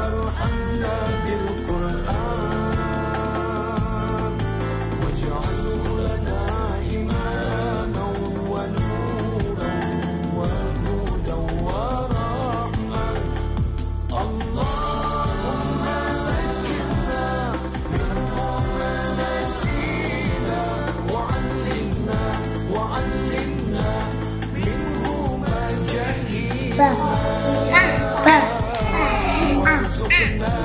فارحمنا بالقرآن. واجعله لنا إماما ونورا وهدى ورحمة. اللهم ذكرنا منه ما نسينا وعلمنا وعلمنا منه ما جهلنا. Yeah.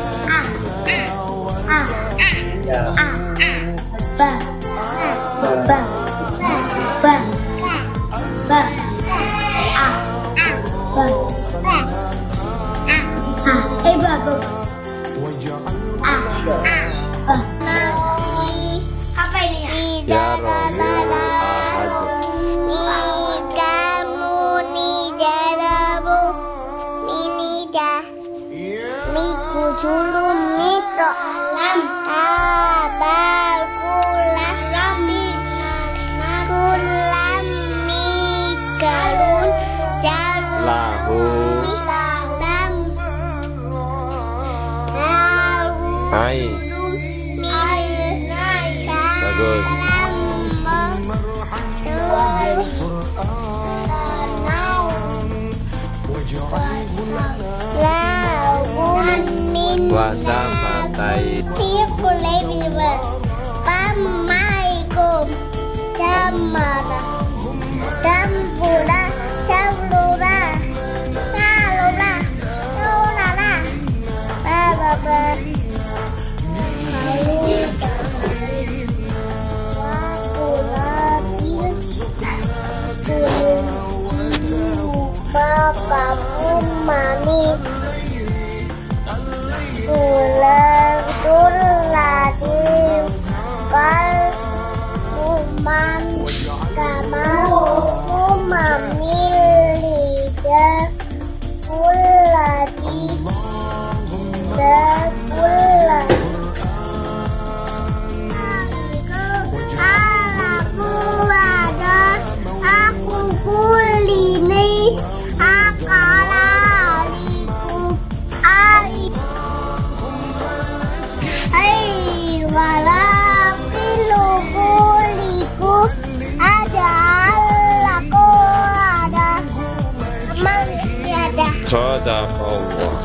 Miku julum mito Alam Abal kulam Kulam Mikalun Jalum Guasamatai People everywhere Pamaikum Chamada Chambura Chamlura Chalura Chalura ba ba Papa, Mami, 五了。Hai walakilu kuliku Ada Allahku ada Amal tiada Sadaqallah.